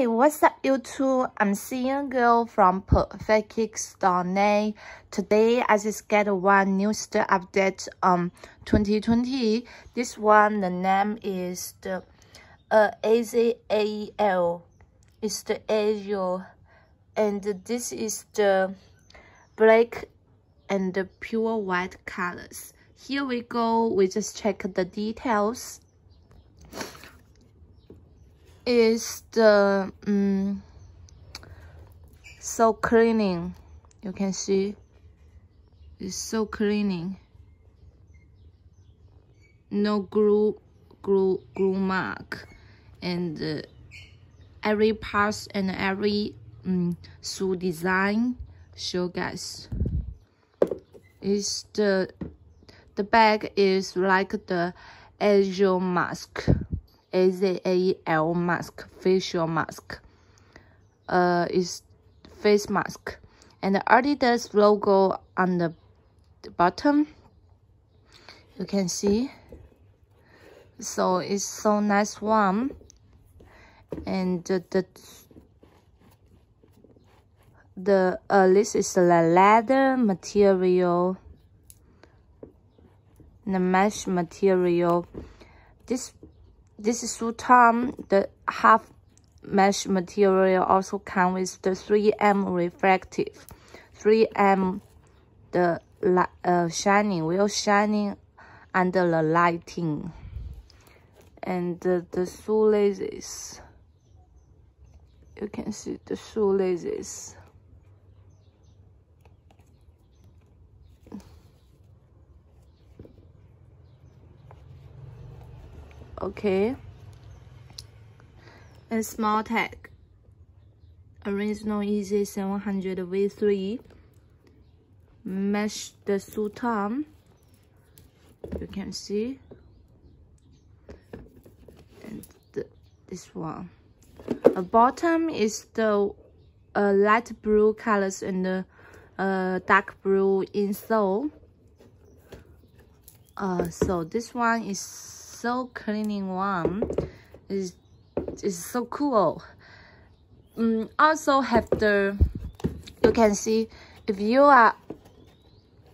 Hey, what's up YouTube? I'm CN Girl from Perfect perfectkicks.net. Today I just get one new store update um 2020. This one the name is the uh Azael. It's the Azure and this is the black and the pure white colors. Here we go. We just check the details is the um, so cleaning. You can see. It's so cleaning. No glue glue glue mark. And uh, every part and every um, shoe design show guys. Is the the bag is like the Azure mask Azael mask, facial mask. Uh, is face mask. And the Adidas logo on the, the bottom. You can see. So it's so nice one. And the, the the uh, this is the leather material the mesh material this this is Sutam, the half mesh material also comes with the 3M reflective. 3M, the uh, shining, will shining under the lighting. And the, the shoelaces, you can see the shoelaces. Okay. And small tag. Original Yeezy 700 v3 mesh the sutam you can see. And the, this one. The bottom is the uh, light blue colors and the uh, dark blue insole uh, so this one is so cleaning one is is so cool. Um, also have the you can see if you are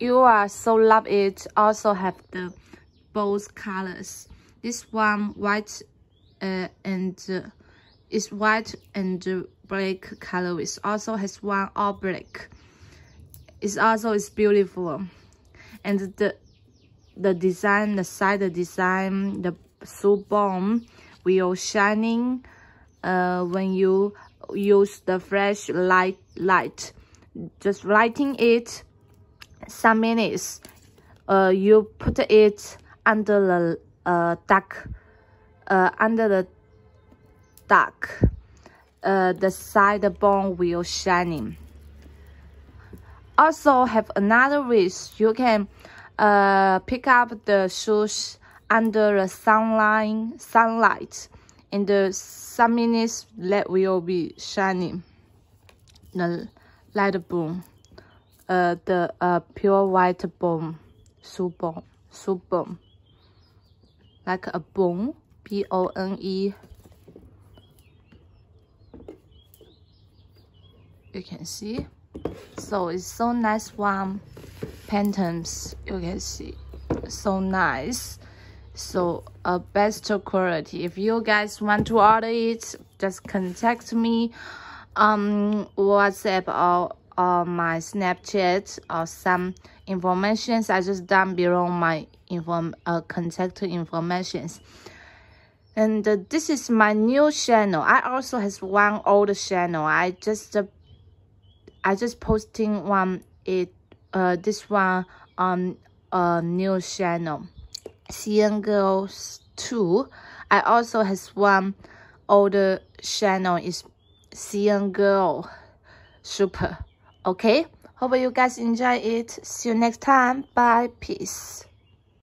you are so love it also have the both colors. This one white uh, and uh, is white and black color. It also has one all black. It also is beautiful. And the the design, the side the design, the so bomb will shining uh, when you use the fresh light light. Just lighting it some minutes. Uh, you put it under the uh, dark, uh, under the dark. Uh, the side bone will shining. Also have another wish you can uh, pick up the shoes under the sunlight, sunlight. In the some minutes will be shining. The light boom, uh, the uh, pure white boom, shoe boom, like a bone, B-O-N-E. You can see. So it's so nice one patterns you can see. So nice. So a best quality. If you guys want to order it just contact me. Um whatsapp or or my snapchat or some informations. I just down below my inform uh, contact informations. And uh, this is my new channel. I also has one old channel. I just uh, i just posting one it uh, this one on a new channel, CN Girls 2. I also has one older channel is CN Girl Super. Okay, hope you guys enjoy it. See you next time. Bye. Peace.